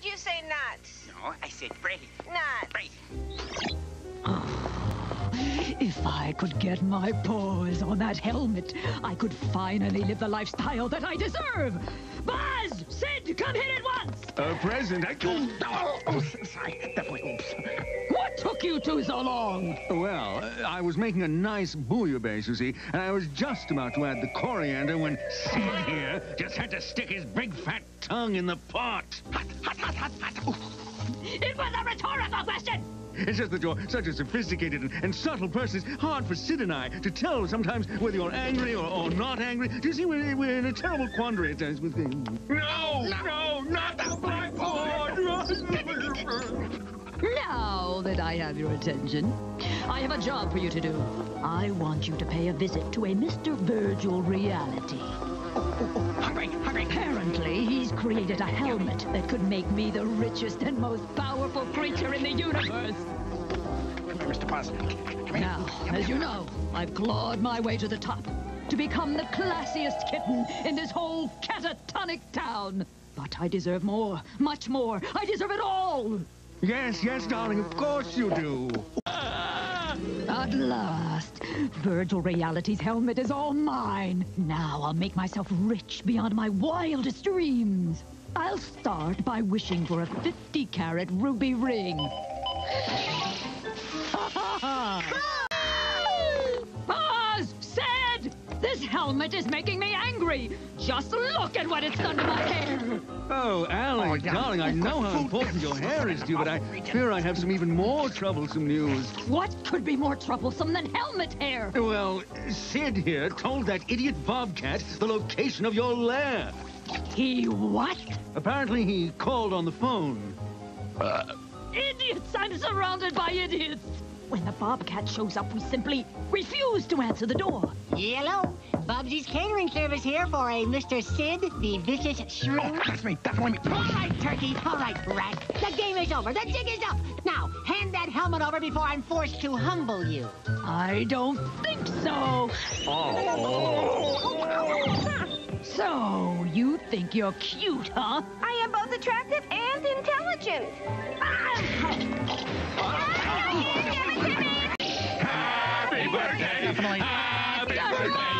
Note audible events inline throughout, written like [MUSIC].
Did you say nuts? No, I said braid. Nuts. Braid. Ah, if I could get my paws on that helmet, I could finally live the lifestyle that I deserve. Buzz! Sid, come here at once! A present. I can't. Oh, oh, sorry. That boy, oops. Took you two so long? Well, uh, I was making a nice bouillabaisse, you see, and I was just about to add the coriander when Sid here just had to stick his big fat tongue in the pot. Hot, hot, hot, hot, hot. It was a rhetorical question! It's just that you're such a sophisticated and, and subtle person. It's hard for Sid and I to tell sometimes whether you're angry or, or not angry. Do you see, we're, we're in a terrible quandary at times with him. No, no, not the blackboard! Now that I have your attention, I have a job for you to do. I want you to pay a visit to a Mr. Virgil Reality. Hungry, hungry. Apparently, he's created a helmet that could make me the richest and most powerful creature in the universe. Come here, Mr. Here. Now, as you know, I've clawed my way to the top to become the classiest kitten in this whole catatonic town. But I deserve more, much more. I deserve it all. Yes, yes, darling, of course you do. At last, Virgil Reality's helmet is all mine. Now I'll make myself rich beyond my wildest dreams. I'll start by wishing for a 50 carat ruby ring. Buzz! Sid! This helmet is making me angry! Just look at what it's done to my hair! Oh, Allie, Oh, darling, I know how important your hair is to you, but I fear I have some even more troublesome news. What could be more troublesome than helmet hair? Well, Sid here told that idiot Bobcat the location of your lair. He what? Apparently, he called on the phone. Uh, idiots! I'm surrounded by idiots! When the Bobcat shows up, we simply refuse to answer the door. Hello, Bubsy's catering service here for a Mr. Sid, the vicious shrew. Oh, that's me. That's one. All right, turkey. All right, rat. The game is over. The jig is up. Now, hand that helmet over before I'm forced to humble you. I don't think so. Oh. So, you think you're cute, huh? I am both attractive and intelligent. Ah!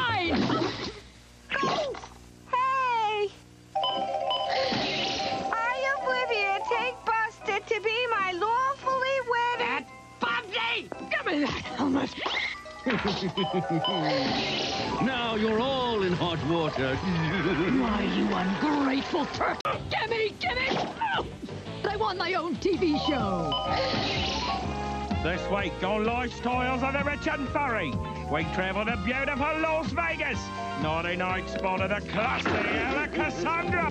Mine! [LAUGHS] Hey! I, Oblivia, take Busted to be my lawfully wedded... Bubsy! Give me that helmet! [LAUGHS] Now you're all in hot water. [LAUGHS] Why, you ungrateful turkey! Gimme, gimme! Oh! I want my own TV show! This week on Lifestyles of the Rich and Furry, we travel to beautiful Las Vegas. Naughty night spot of the classy Allie Cassandra.